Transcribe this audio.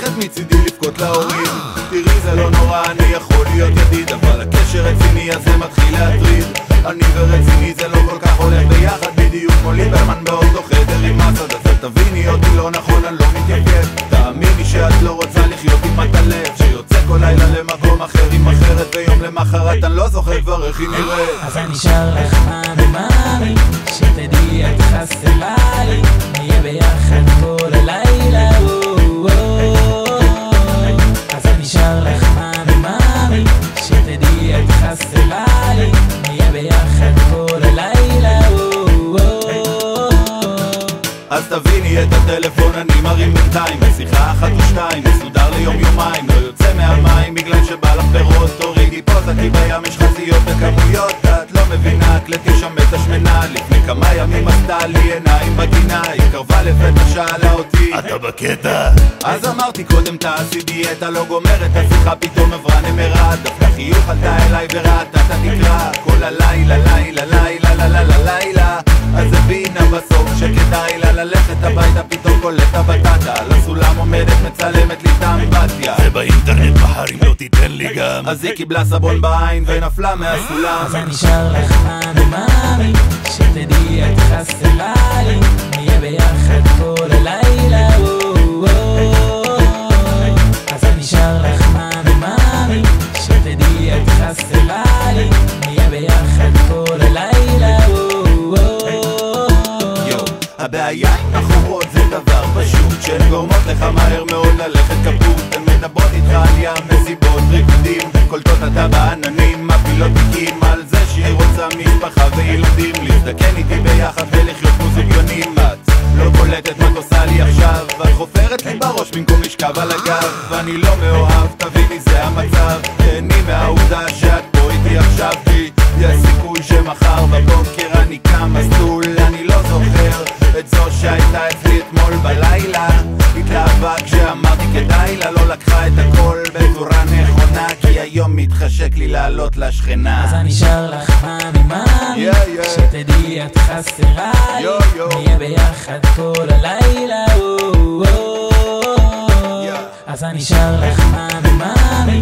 ללכת מצידי לבכות להורים. תראי זה לא נורא אני יכול להיות ידיד אבל הקשר רציני הזה מתחיל להטריד. אני ורציני זה לא כל כך הולך ביחד. בדיוק כמו ליברמן באותו חדר עם אסד אז תביני אותי לא נכון אני לא מתייגד תאמיני שאת לא רוצה לחיות עם הטלב שיוצא כל לילה למקום אחר עם אחרת ויום למחרת אני לא זוכר כבר איך היא נראית. אז אני שר לך מאמי מאמי, שתדעי את חסרה תביני את הטלפון אני מרים בינתיים בשיחה אחת או שתיים מסודר ליום יומיים לא יוצא מהמים בגלל שבא לך פירות תורידי פוזה כי בים יש חזיות בכמויות את לא מבינה הקלטי שם את השמנה לפני כמה ימים עשתה לי עיניים בגינה היא קרבה לפתע שאלה אותי אתה בקטע? אז אמרתי קודם תעשי דיאטה לא גומרת השיחה פתאום עברה נמרה דווקא חיוך עלתה אליי וראתה את התקרה כל הלילה לילה לילה לילה לילה לילה אז הבינה בסוף שכדאי לה ללכת הביתה פתאום קולט הבטטה. על הסולם עומדת מצלמת לי את האמבטיה זה באינטרנט מחר אם לא תיתן לי גם. אז היא קיבלה סבון בעין ונפלה מהסולם. אני שר לך מאמי עם בחורות זה דבר פשוט שהן גורמות לך מהר מאוד ללכת כפות. הן מדברות איתך על ים, מסיבות, ריקודים קולטות אתה בעננים, מפילות תיקים על זה שהיא רוצה משפחה וילדים. להזדקן איתי ביחד ולחיות כמו זוגיונים את לא קולטת מה את עושה לי עכשיו. את חופרת לי בראש במקום לשכב על הגב. ואני לא מאוהב, תביני זה המצב. תהני מהעובדה שאת פה איתי עכשיו. כי יש סיכוי שמחר בבוקר אני קם מסלול אצלי אתמול בלילה התלהבה כשאמרתי כדאי לה לא לקחה את הכל בצורה נכונה כי היום מתחשק לי לעלות לשכנה אז אני שר לך מאמי מאמי. שתדעי את חסרה. נהיה ביחד כל הלילה. אז אני שר לך מאמי מאמי,